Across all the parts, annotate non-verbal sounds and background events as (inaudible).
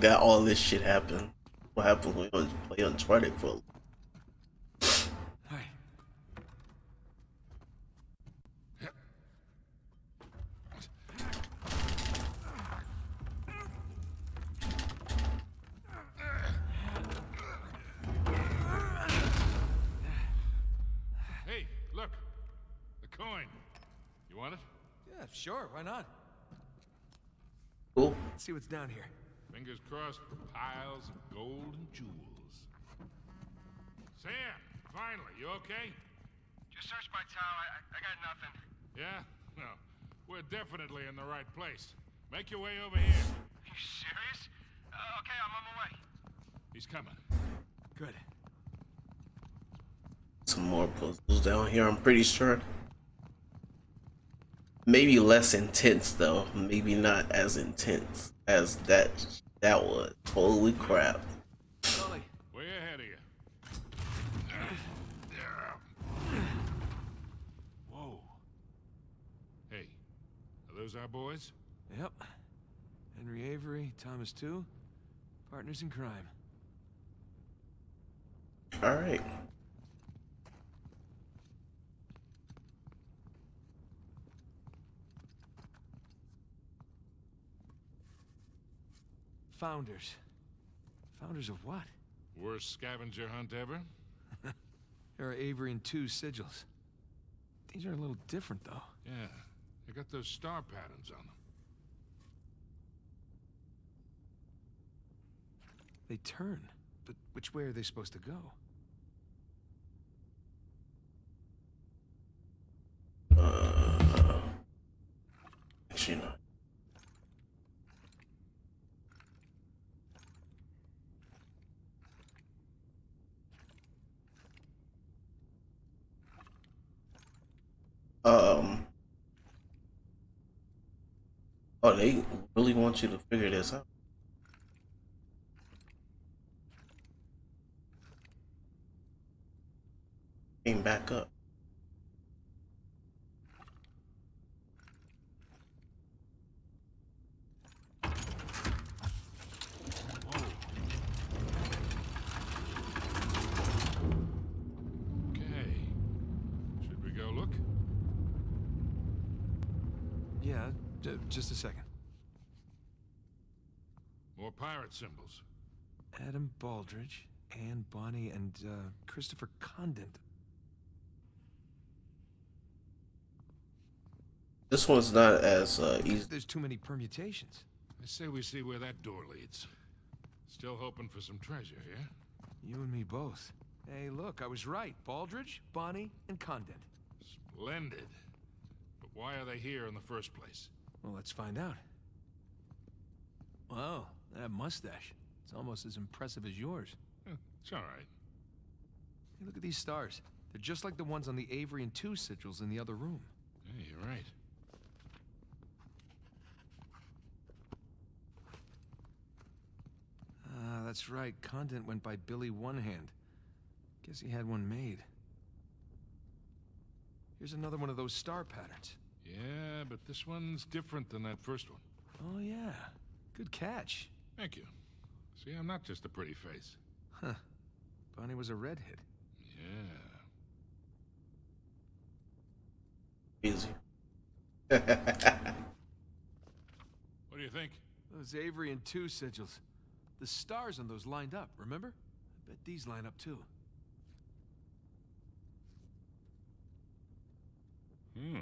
Ooh, I forgot all this shit happened. What happened when we play Uncharted 4 Hi. Hey, look. The coin. You want it? Yeah, sure, why not? Cool. Let's see what's down here. Fingers crossed for piles of gold and jewels. Sam, finally, you okay? Just searched my town. I, I, I got nothing. Yeah? Well, we're definitely in the right place. Make your way over here. Are you serious? Uh, okay, I'm on my way. He's coming. Good. Some more puzzles down here, I'm pretty sure. Maybe less intense though. Maybe not as intense as that that was. Holy crap. Sully, Way ahead of you. Whoa. Hey, are those our boys? Yep. Henry Avery, Thomas Tew. Partners in crime. Alright. Founders. Founders of what? Worst scavenger hunt ever? (laughs) There are Avery and two sigils. These are a little different, though. Yeah. They got those star patterns on them. They turn. But which way are they supposed to go? Uh, actually not. Um. Oh, they really want you to figure this out. Came back up. Okay. Should we go look? Yeah, j- just a second. More pirate symbols. Adam Baldridge, Anne Bonny, and uh, Christopher Condent. This one's not as uh, easy. There's too many permutations. I say we see where that door leads. Still hoping for some treasure, yeah? You and me both. Hey, look, I was right. Baldridge, Bonny, and Condent. Splendid. But why are they here in the first place? Well, let's find out. Wow, that mustache. It's almost as impressive as yours. It's all right. Hey, look at these stars. They're just like the ones on the Avery and Tew sigils in the other room. Yeah, you're right. Ah, that's right. Condent went by Billy One Hand. Guess he had one made. Here's another one of those star patterns. Yeah, but this one's different than that first one. Oh, yeah. Good catch. Thank you. See, I'm not just a pretty face. Huh. Bonny was a redhead. Yeah. Easy. (laughs) What do you think? Those Avery and Tew sigils. The stars on those lined up, remember? I bet these line up too. Hmm.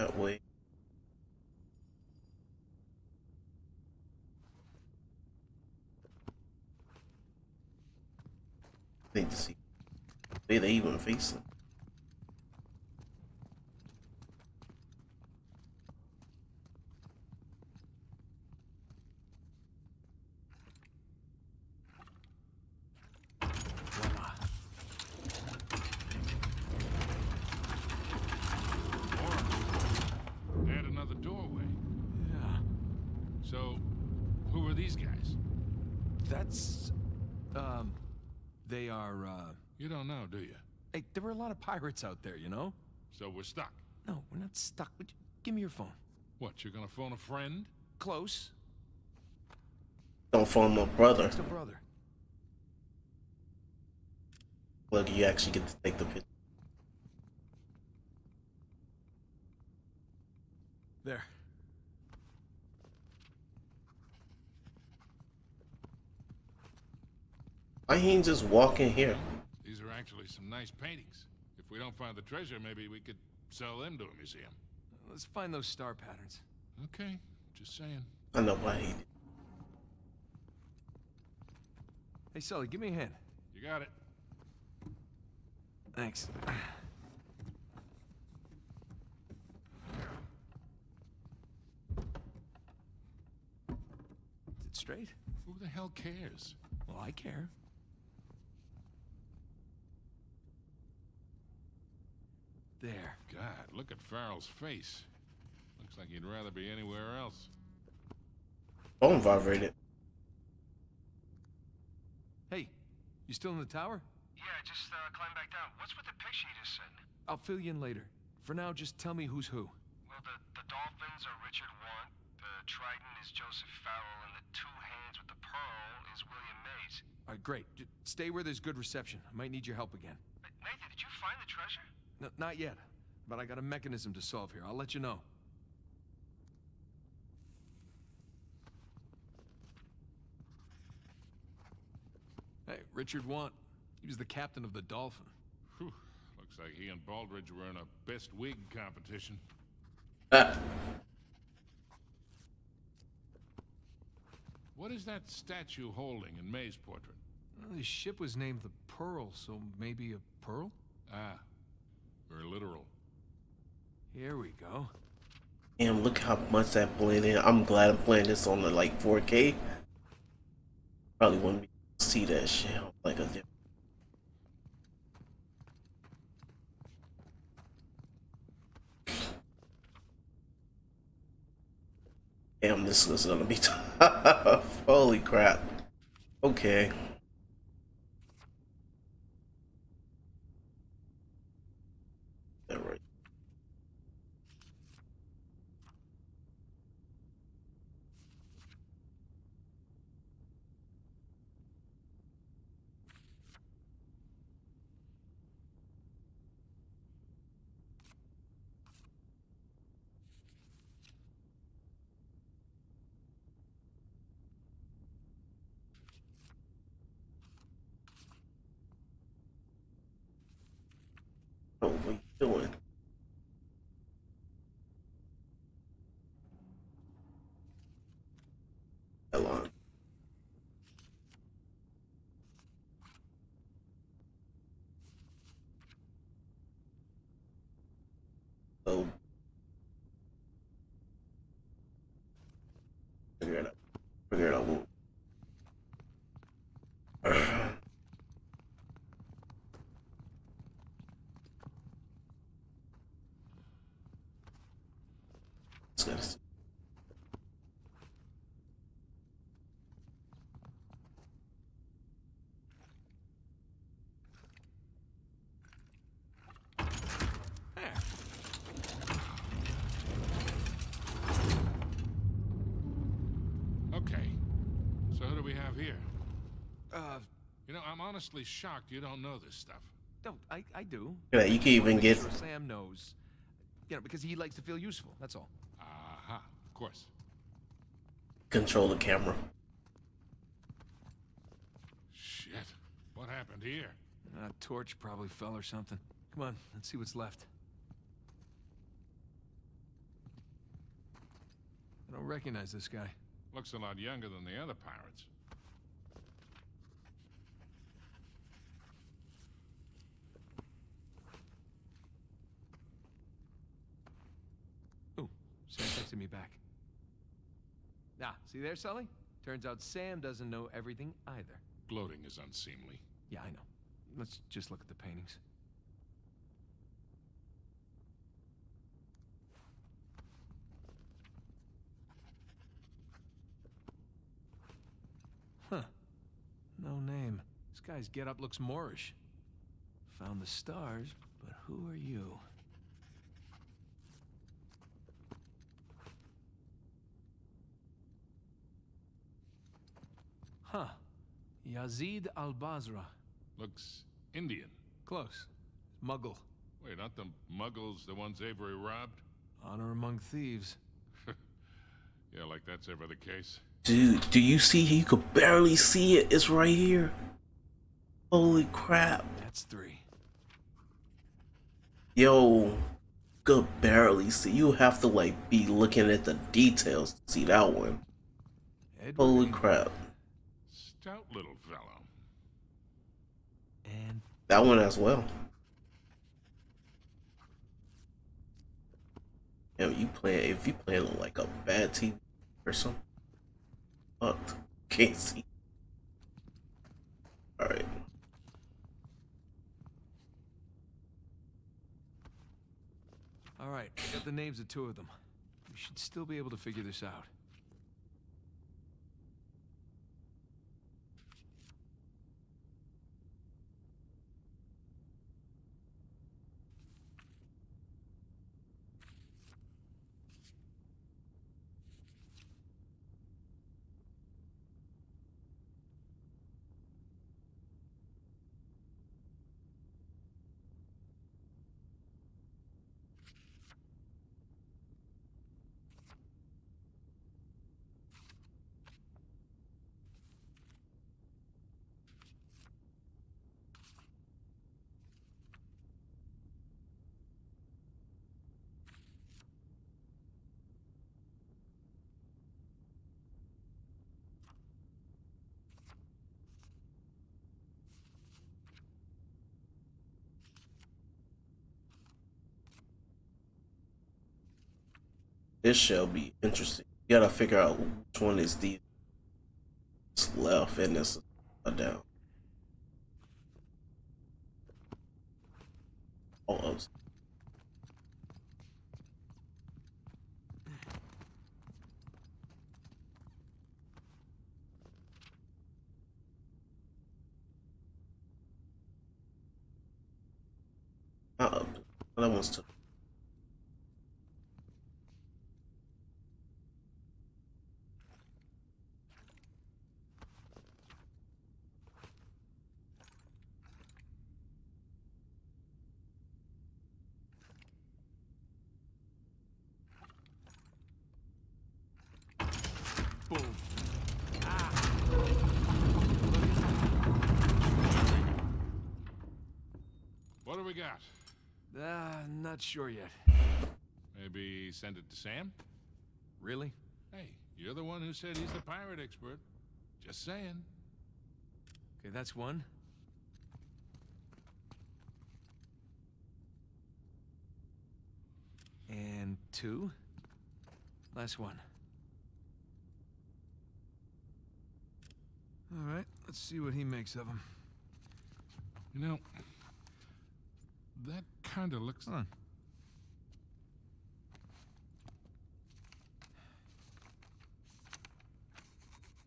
that way. Need to see. They they even face Voila. And another doorway. Yeah. So, who are these guys? That's. Um. They are, uh. You don't know, do you? Hey, there were a lot of pirates out there, you know? So we're stuck. No, we're not stuck. Would you- Give me your phone. What, you're gonna phone a friend? Close. Don't phone my brother. Still brother. Look, you actually get to take the picture. There. Why he ain't just walk in here? These are actually some nice paintings. If we don't find the treasure, maybe we could sell them to a museum. Let's find those star patterns. Okay, just saying. I know why he. Hey, Sully, give me a hand. You got it. Thanks. Is it straight? Who the hell cares? Well, I care. There. God, look at Farrell's face. Looks like he'd rather be anywhere else. Phone vibrated. Hey, you still in the tower? Yeah, just uh, climb back down. What's with the picture you just sent? I'll fill you in later. For now, just tell me who's who. Well, the, the dolphins are Richard Want, the trident is Joseph Farrell, and the two hands with the pearl is William Mays. All right, great. J- stay where there's good reception. I might need your help again. Nathan, did you find the treasure? N not yet, but I got a mechanism to solve here. I'll let you know. Hey, Richard Want. He was the captain of the Dolphin. Whew. Looks like he and Baldridge were in a best wig competition. Ah, What is that statue holding in May's portrait? Well, his ship was named the Pearl, so maybe a pearl? Ah, very literal. Here we go. damn! Look how much that blend in. I'm glad I'm playing this on the like 4K. Probably wouldn't be able to see that shit on, like a. Damn, this is gonna be (laughs) tough. Holy crap. Okay. That right. Oh, what you doing? Hell on. So figure it out. Figure it out. Let's go. to- There. Okay. So who do we have here? Uh, You Uh, know, I'm honestly shocked you don't know this stuff. no, I, I do. Yeah, you can even get sure Sam knows. You know, because he likes to feel useful, that's all course. Control the camera. Shit. What happened here? A torch probably fell or something. Come on, let's see what's left. I don't recognize this guy. Looks a lot younger than the other pirates. Oh, Sam texted me back. Ah, see there, Sully? Turns out Sam doesn't know everything either. Gloating is unseemly. Yeah, I know. Let's just look at the paintings. Huh. No name. This guy's getup looks Moorish. Found the stars, but who are you? Huh. Yazid al-Basra. Looks Indian. Close. Mughal. Wait, aren't the Mughals the ones Avery robbed? (laughs) Honor among thieves. Yeah, like that's ever the case. Dude, do you see? You could barely see it. It's right here. Holy crap. That's three. Yo, could barely see. You have to like be looking at the details to see that one. Edward Holy England. crap. Stout little fellow. And That one as well. Yo, you play if you playing on like a bad team or something. Fuck. Can't see. Alright. all right, got the names of two of them. We should still be able to figure this out. This shall be interesting. You gotta figure out which one is the left and this is down. Oh, oh, uh, that one's too. Boom. What do we got? Ah, not sure yet. Maybe send it to Sam? Really? Hey, you're the one who said he's the pirate expert. Just saying. Okay, that's one. And two. Last one. All right, let's see what he makes of them. You know, that kind of looks. Hold on.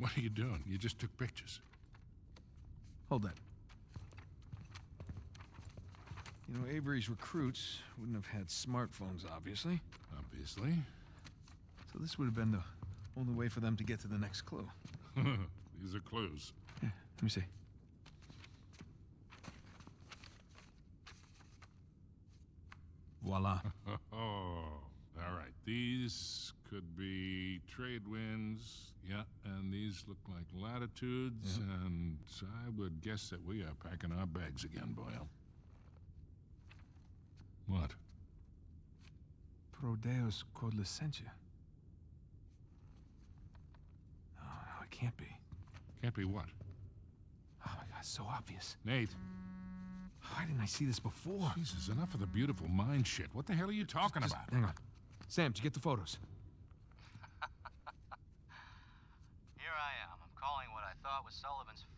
What are you doing? You just took pictures. Hold that. You know, Avery's recruits wouldn't have had smartphones, obviously. Obviously. So this would have been the only way for them to get to the next clue. (laughs) These are clues. Yeah, let me see. Voila. (laughs) Oh, all right. These could be trade winds. Yeah, and these look like latitudes, and I would guess that we are packing our bags again, Boyle. What? Prodeus cod licentia. Oh, no, it can't be. Can't be what? Oh my god, it's so obvious. Nate. Why didn't I see this before? Jesus, enough of the beautiful mind shit. What the hell are you talking Just about? hang on. Sam, did you get the photos?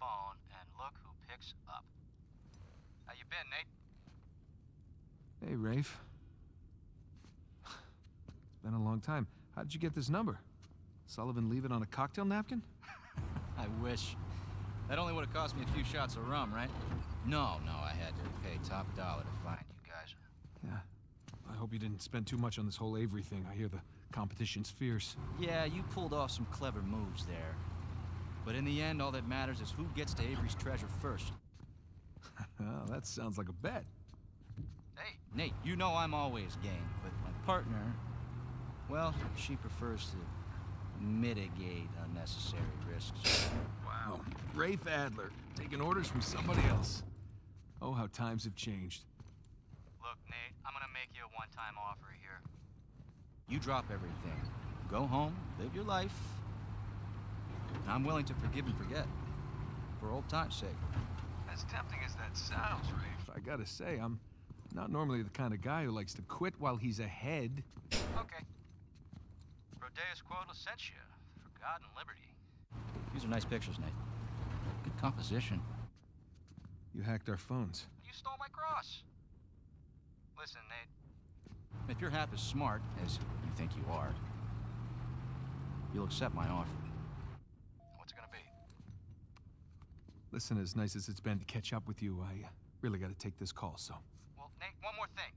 phone, and look who picks up. How you been, Nate? Hey, Rafe. It's been a long time. How did you get this number? Sullivan leave it on a cocktail napkin? (laughs) I wish. That only would have cost me a few shots of rum, right? No, no, I had to pay top dollar to find you guys. Yeah. I hope you didn't spend too much on this whole Avery thing. I hear the competition's fierce. Yeah, you pulled off some clever moves there. But in the end, all that matters is who gets to Avery's treasure first. Oh, that sounds like a bet. Hey, Nate, you know I'm always game, but my partner, well, she prefers to mitigate unnecessary risks. Wow. Rafe Adler, taking orders from somebody else. Oh, how times have changed. Look, Nate, I'm gonna make you a one-time offer here. You drop everything. Go home, live your life. I'm willing to forgive and forget. For old time's sake. As tempting as that sounds, Rafe. I gotta say, I'm not normally the kind of guy who likes to quit while he's ahead. Okay. Prodeus Quota sent you. For God and liberty. These are nice pictures, Nate. Good composition. You hacked our phones. You stole my cross. Listen, Nate. If you're half as smart as you think you are, you'll accept my offer. What's it gonna be? Listen, as nice as it's been to catch up with you, I uh, really gotta take this call, so. Well, Nate, one more thing.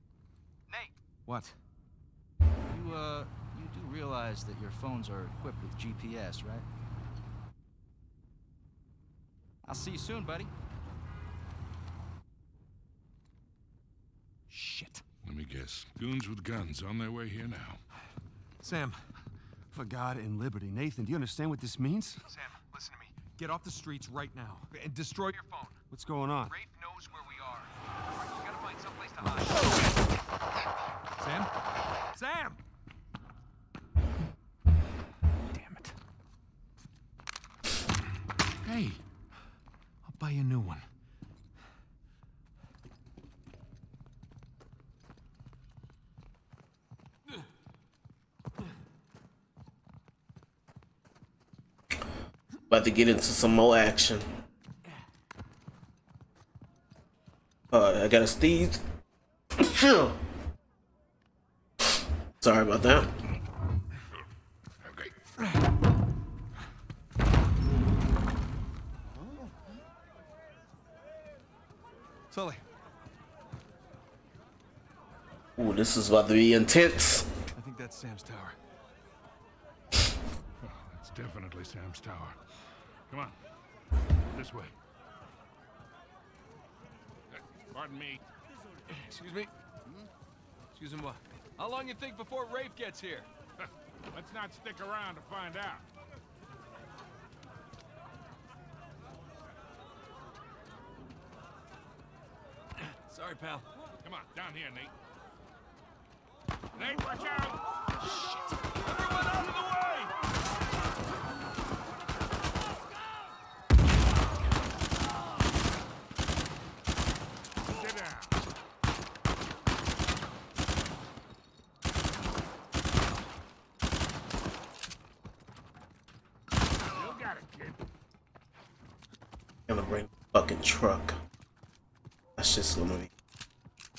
Nate, What? you, uh, you do realize that your phones are equipped with GPS, right? I'll see you soon, buddy. Shit. Let me guess. Goons with guns on their way here now. Sam, For God and liberty. Nathan, do you understand what this means? Sam, listen to me. Get off the streets right now and destroy Your phone. What's going on? Rafe knows where we are. You gotta find someplace to hide. Sam! Sam! Damn it. Hey, I'll buy you a new one. About to get into some more action. Uh, I got a steed. (coughs) Sorry about that. Sully. Ooh, this is about to be intense. I think that's Sam's tower. Well, that's definitely Sam's tower. Come on. This way. Uh, Pardon me. Excuse me? Excuse me, what? How long you think before Rafe gets here? (laughs) Let's not stick around to find out. (clears throat) Sorry, pal. Come on, down here, Nate. Nate, watch out! Everyone out of the way! Sit down. You got it, kid. Gonna bring a fucking truck. That's just gonna be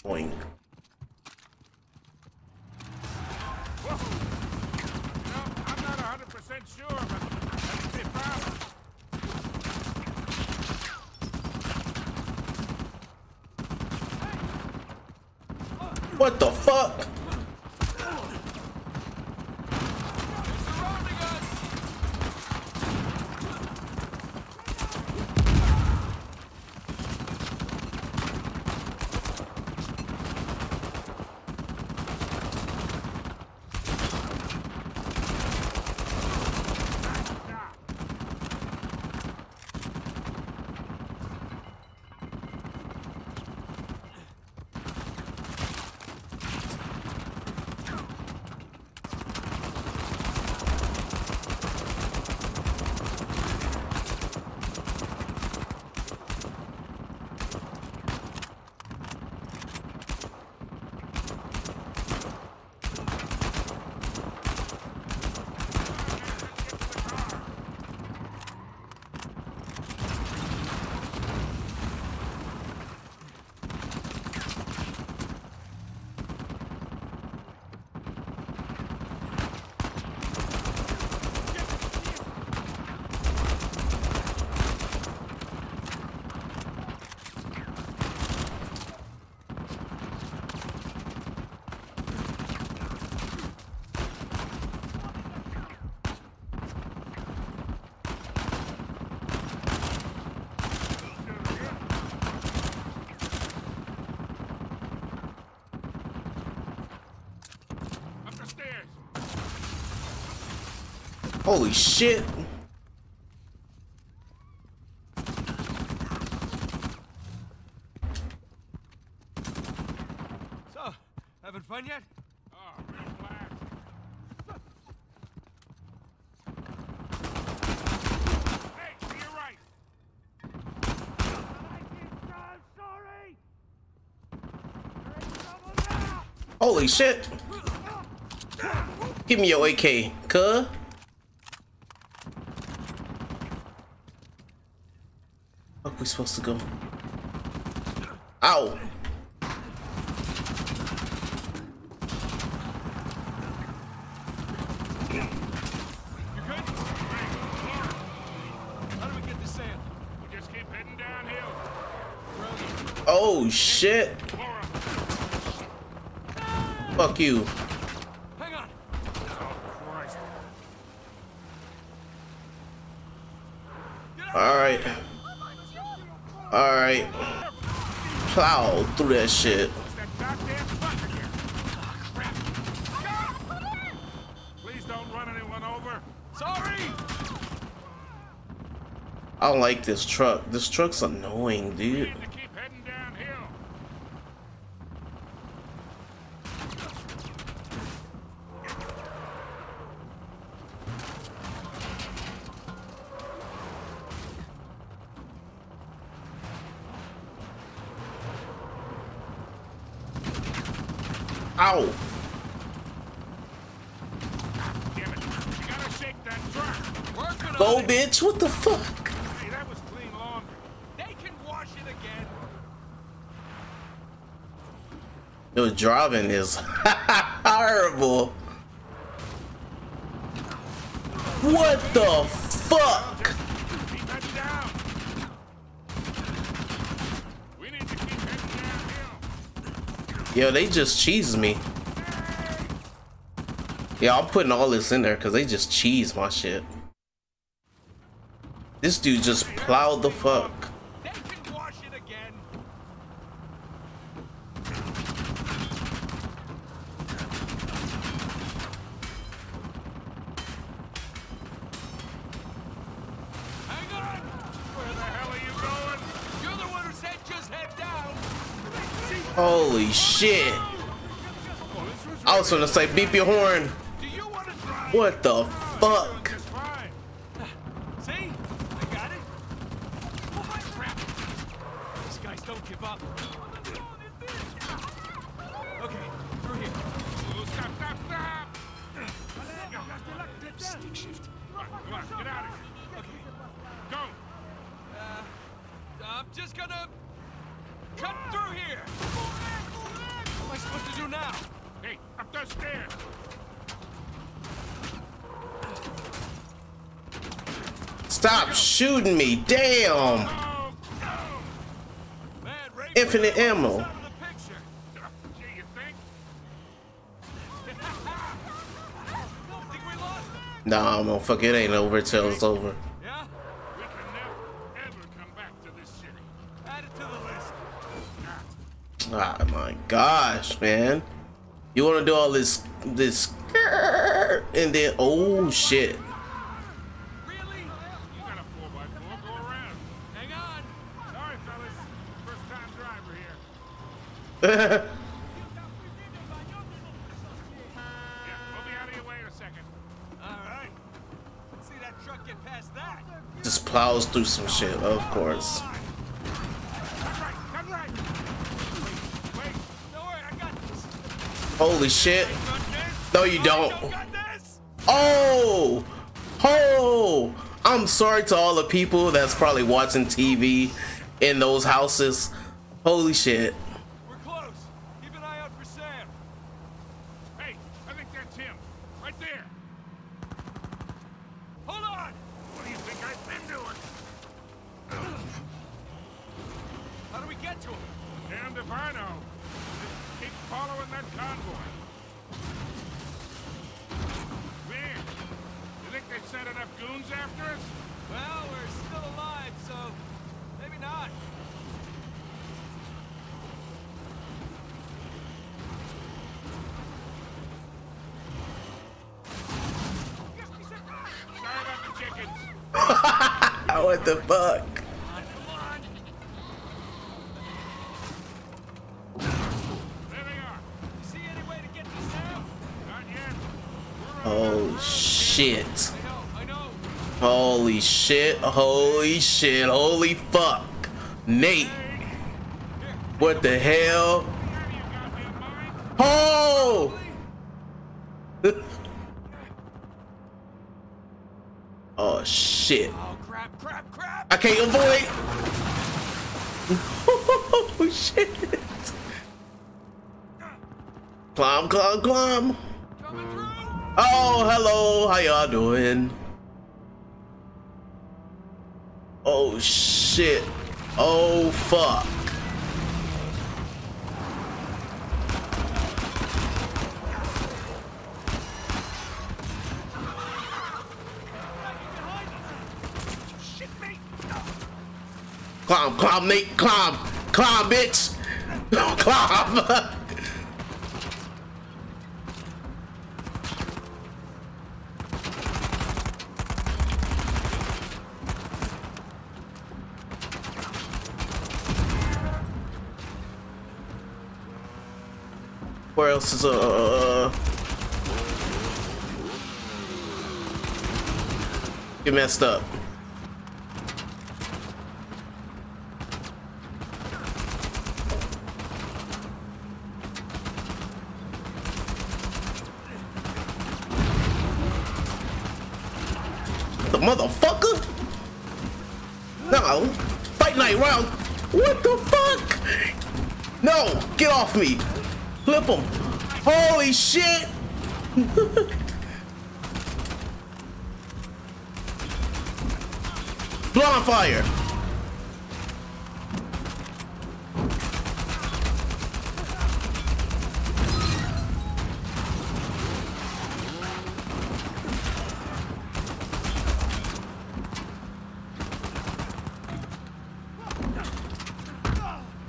boing. Holy shit. So, having fun yet? Oh, relax. Hey, to your right. Holy shit. Give me your AK, cuh. Fuck we supposed to go? Ow. You good? How do we get to Sam? We just keep heading downhill. Oh shit. Fuck you. Hang on. Oh, Christ. Alright. Alright. Plow through that shit. It's that goddamn button again. Crap. Please don't run anyone over. Sorry! I don't like this truck. This truck's annoying, dude. need to keep heading downhill. Ow. Damn it. You gotta shake that truck. Working Go, on it. bitch. What the fuck? Hey, that was clean laundry. They can wash it again. Yo, driving is (laughs) horrible. What the fuck? Yo, they just cheese me. Yeah, I'm putting all this in there because they just cheese my shit. This dude just plowed the fuck. They can wash it again. Hang on! Where the hell are you going? You're the one who said just head down. Holy shit. I was gonna say beep your horn. What the fuck? just fine. See? I got it. Oh my crap! These guys don't give up. Okay, through here. Oh, stop, stop, stop. Stick shift. Come on, come on, get out of here. Okay. Go. Uh, I'm just gonna cut through here. What am I supposed to do now? Hey, up those stairs. Stop shooting me. Damn. Infinite ammo. Think we lost? Nah, motherfucker, it ain't over till it's over. Yeah? We can never, ever come back to this city. To. Ah, my gosh, man. You wanna do all this, this, and then, oh shit. Really? You got a 4x4, go around. Hang on. Sorry, fellas. First time driver here. Yeah, we'll be out of your way in a second. All right. Let's see that truck get past that. (laughs) Just plows through some shit, of course. Holy shit. No, you don't. Oh! Oh! I'm sorry to all the people that's probably watching TV in those houses. Holy shit. We're close. Keep an eye out for Sam. hey, I think that's him. Right there. Hold on. What do you think I've been doing? How do we get to him? Damned if I know. Just keep following that convoy. Man, you think they sent enough goons after us? Well, we're still alive, so maybe not. Stop what the fuck? Oh shit. Holy shit, holy shit, holy fuck. Nate. What the hell? Oh! oh shit. Oh, crap, crap, crap! I can't avoid. (laughs) oh shit. Climb, climb, climb. Oh, hello. How y'all doing? Oh shit. Oh fuck. Climb, climb, Nate, climb, climb, bitch, (laughs) climb. Where else is uh? uh, uh, uh Get messed up. The motherfucker? No, fight night round. What the fuck? No, get off me. Flip him. Holy shit. (laughs) Bonfire.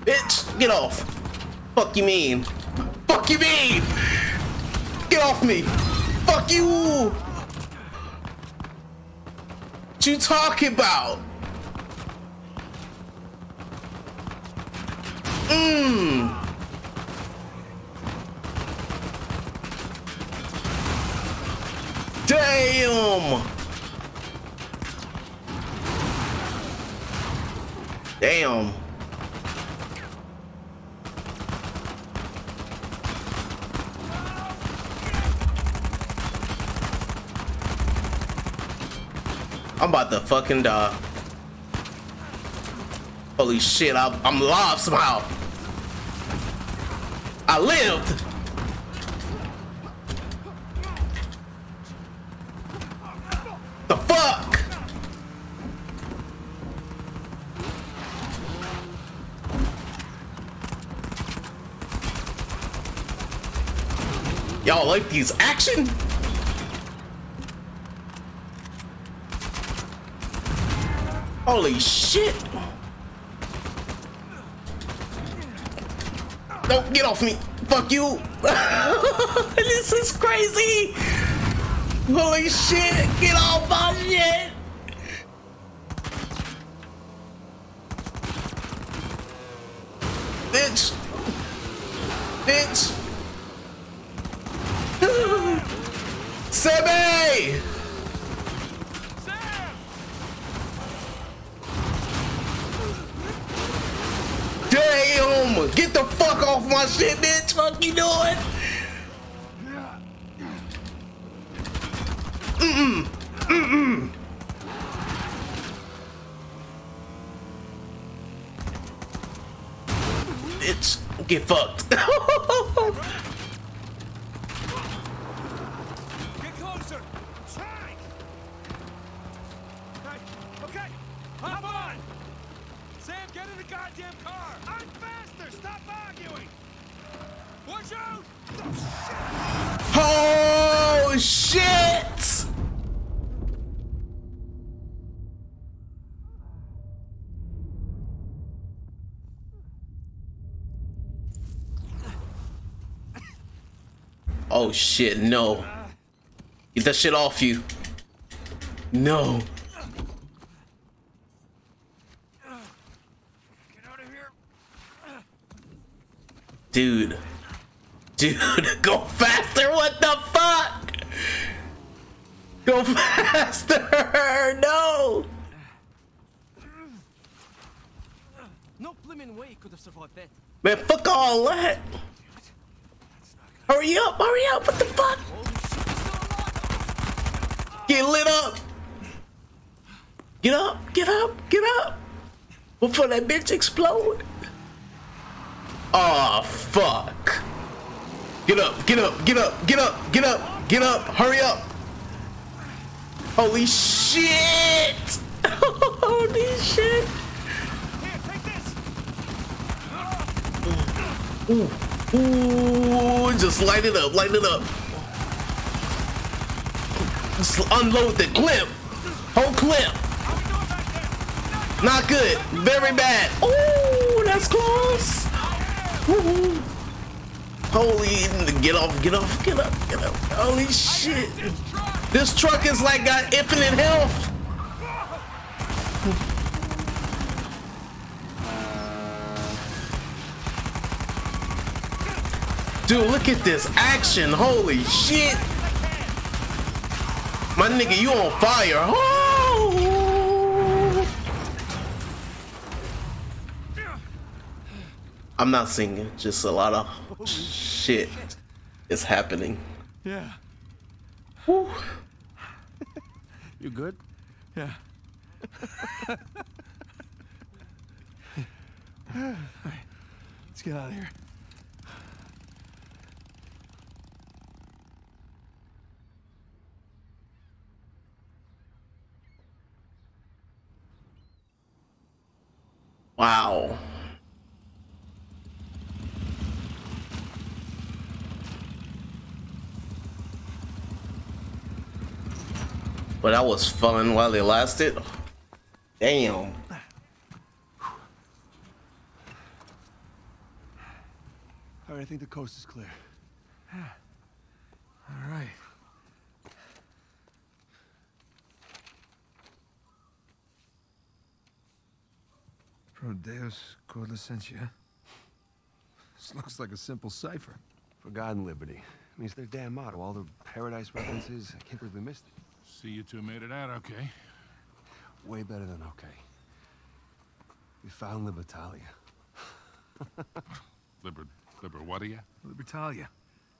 Bitch, get off. Fuck you mean? Fuck you mean? Get off me. Fuck you. What you talking about? Mmm. Damn. Damn. I'm about to fucking die. Holy shit, I, I'm alive somehow. I lived. The fuck? Y'all like these action? Holy shit! Don't get off me! Fuck you! (laughs) this is crazy! Holy shit! Get off my shit! Bitch! Bitch! (laughs) Sebe! Damn! Get the fuck off my shit, bitch! Fuck you doing? Mm-mm. Mm-mm. Bitch, get fucked. Oh shit, no. Get that shit off you. No. Dude. Dude, (laughs) go faster, what the fuck? Go (laughs) faster, no! No way could have survived that. Man, fuck all that! Hurry up, hurry up, what the fuck? Get lit up! Get up, get up, get up! Before that bitch explode! Oh fuck! Get up, get up, get up, get up, get up, get up, hurry up! Holy shit! (laughs) Holy shit! Here, take this. Ooh, ooh, just light it up, light it up. Just unload the clip. Whole clip. Not good. Very bad. Ooh, that's close. Ooh. Holy, get off, get off, get up, get up. Holy shit. This truck is like got infinite health. Dude, look at this action. Holy shit. My nigga, you on fire. Oh. I'm not singing, just a lot of shit is happening. Yeah. Whew. (laughs) You good? Yeah. (laughs) All right, let's get out of here. Wow. But that was fun while it lasted. Damn. All right, I think the coast is clear. Yeah. (sighs) All right. Pro Deus Cor Licentia. This looks like a simple cipher. For God and liberty. I mean, it's their damn motto. All the paradise references. I can't believe we missed it. See you two made it out okay. Way better than okay. We found Libertalia. (laughs) Liber, Liber, what are you? Libertalia.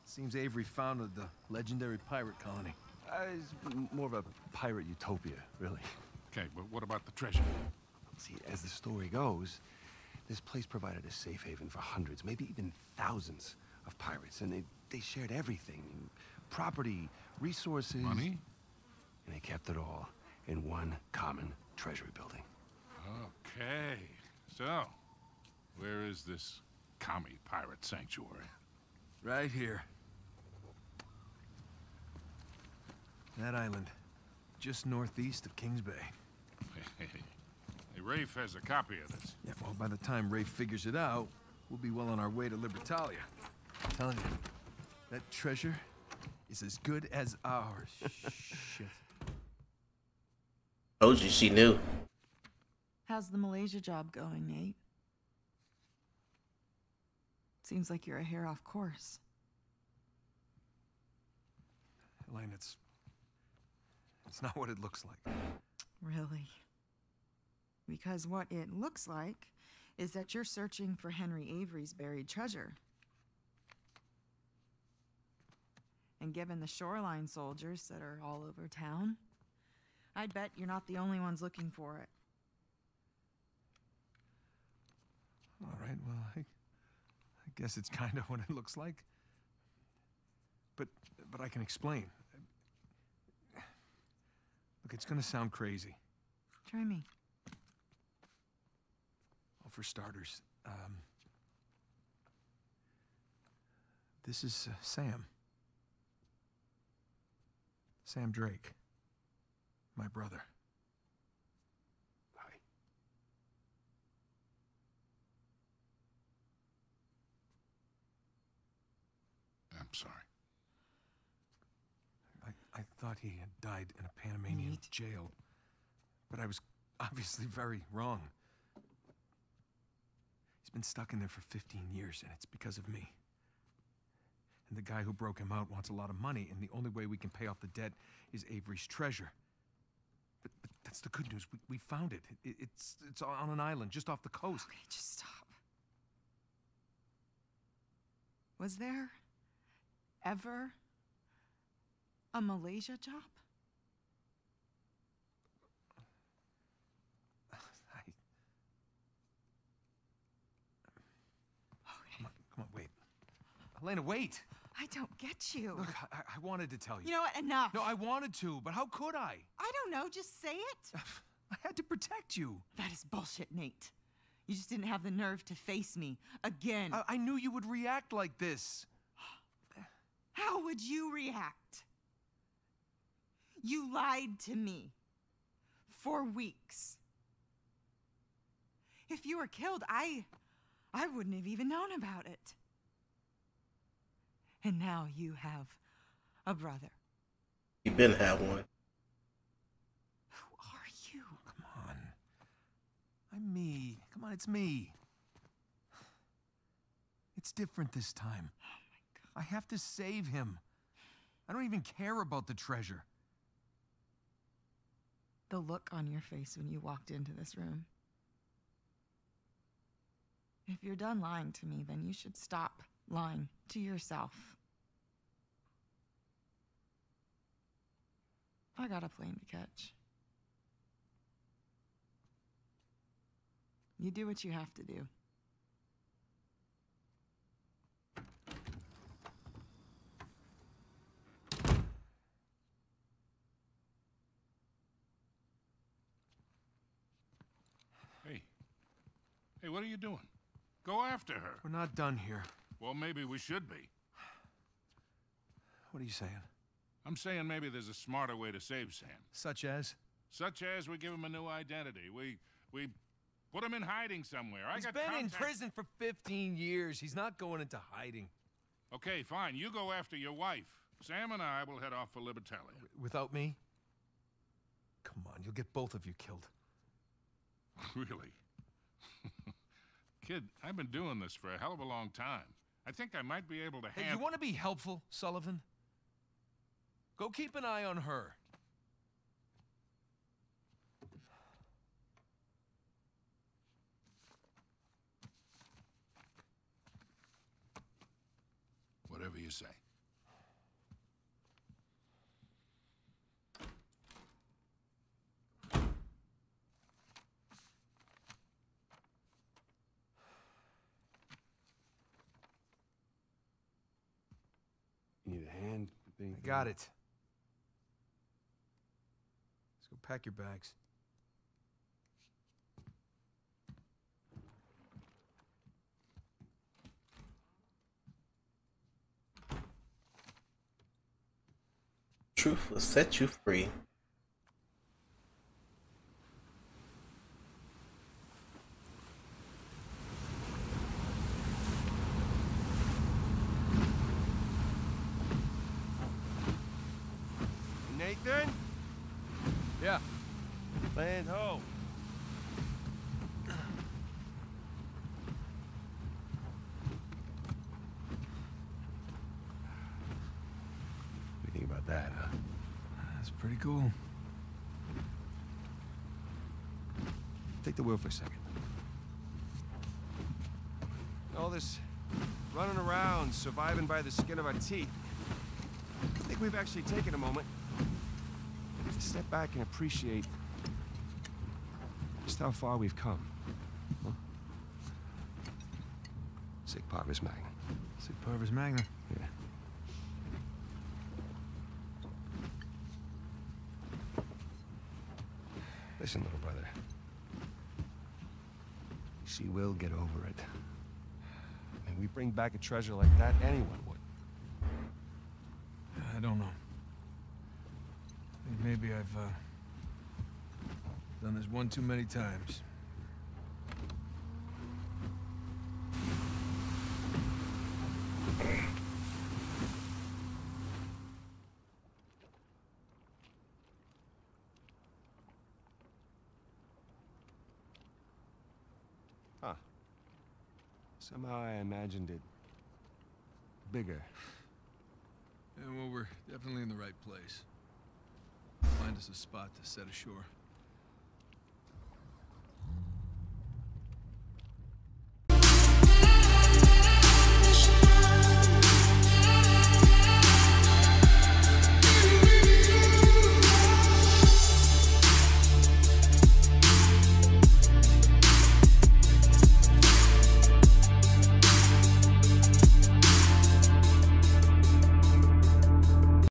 Seems Avery founded the legendary pirate colony. Uh, it's more of a pirate utopia, really. Okay, but what about the treasure? See, as the story goes, this place provided a safe haven for hundreds, maybe even thousands of pirates, and they, they shared everything. Property, resources. Money? And they kept it all in one common treasury building. Okay. So, where is this commie pirate sanctuary? Right here. That island, just northeast of Kings Bay. (laughs) Hey, Rafe has a copy of this. Yeah, well, by the time Rafe figures it out, we'll be well on our way to Libertalia. I'm telling you, that treasure is as good as ours. (laughs) Shit. Told you she knew. How's the Malaysia job going, Nate? Seems like you're a hair off course. Elena, it's... It's not what it looks like. Really? Because what it looks like is that you're searching for Henry Avery's buried treasure. And given the shoreline soldiers that are all over town, I'd bet you're not the only ones looking for it. All right, well, I, I guess it's kind of (laughs) what it looks like. But, but I can explain. Look, it's gonna sound crazy. Try me. Well, for starters, um, this is uh, Sam. Sam Drake. My brother. Hi. I'm sorry. I, I thought he had died in a Panamanian Nate. jail, but I was obviously very wrong. It's been stuck in there for 15 years, and it's because of me. And the guy who broke him out wants a lot of money, and the only way we can pay off the debt is Avery's treasure. But, but that's the good news. We, we found it. it. It's it's on an island just off the coast. Okay, just stop. Was there ever a Malaysia job? I, come on, come on, wait. Elena, wait. I don't get you. Look, I, I wanted to tell you. You know what? Enough. No, I wanted to, but how could I? I don't know. Just say it. (sighs) I had to protect you. That is bullshit, Nate. You just didn't have the nerve to face me again. I, I knew you would react like this. (sighs) How would you react? You lied to me for weeks. If you were killed, I I wouldn't have even known about it. And now you have a brother. You been have one. Who are you? Come on. I'm me. Come on, it's me. It's different this time. Oh I have to save him. I don't even care about the treasure. The look on your face when you walked into this room. If you're done lying to me, then you should stop lying to yourself. I got a plane to catch. You do what you have to do. Hey. Hey, what are you doing? Go after her. We're not done here. Well, maybe we should be. What are you saying? I'm saying maybe there's a smarter way to save Sam. Such as? Such as we give him a new identity. We we put him in hiding somewhere. I He's got been in prison for 15 years. He's not going into hiding. Okay, fine. You go after your wife. Sam and I will head off for Libertalia. Without me? Come on, you'll get both of you killed. (laughs) Really? (laughs) Kid, I've been doing this for a hell of a long time. I think I might be able to Hey, handle. you want to be helpful, Sullivan? Go keep an eye on her. Whatever you say. You need a? I got it. Let's go pack your bags. Truth will set you free. Nathan? Yeah. Land ho. What do you think about that, huh? That's pretty cool. Take the wheel for a second. All this running around, surviving by the skin of our teeth. I think we've actually taken a moment to step back and appreciate just how far we've come. Huh? Sic Parvis Magna. Sic Parvis Magna. Yeah. Listen, little brother. She will get over it. And we bring back a treasure like that, anyone would. I don't know. Maybe I've uh, done this one too many times. Huh. Somehow I imagined it bigger. Yeah, well, we're definitely in the right place. Find us a spot to set ashore.